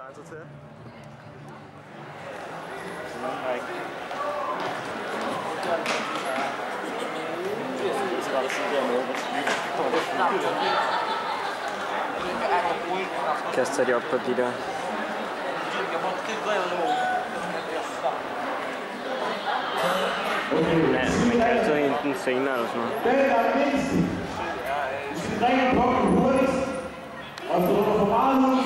plejer sig til. Kaster de op på de der. Ja, man kan altid enten senere eller sådan noget. Det er vigtigst. Hvis vi drikker på hurtigst, og så for meget ud,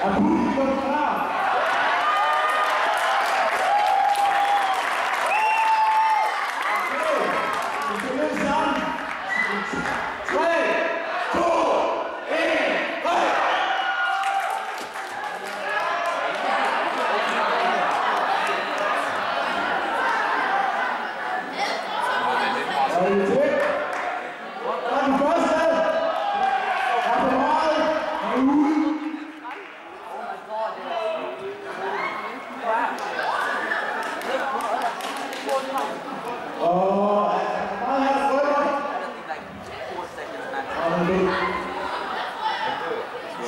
Approved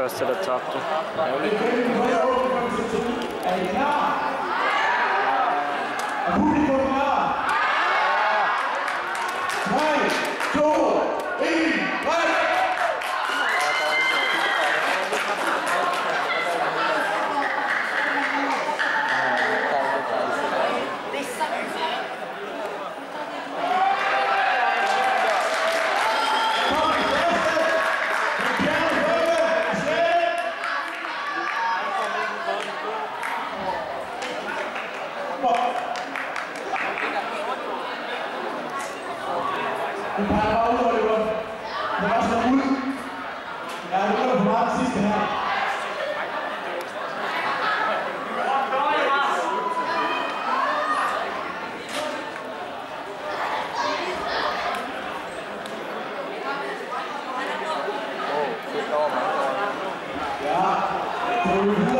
first to the top. Too. Thank you.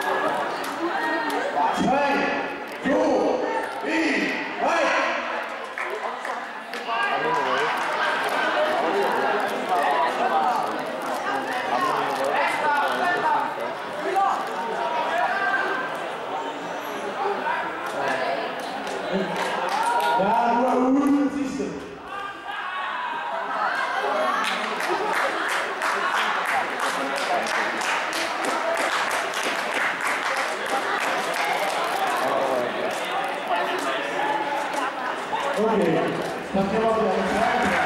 야 누가 울릴 수 있어. 아, 아, 아. 오케이. 잠깐만요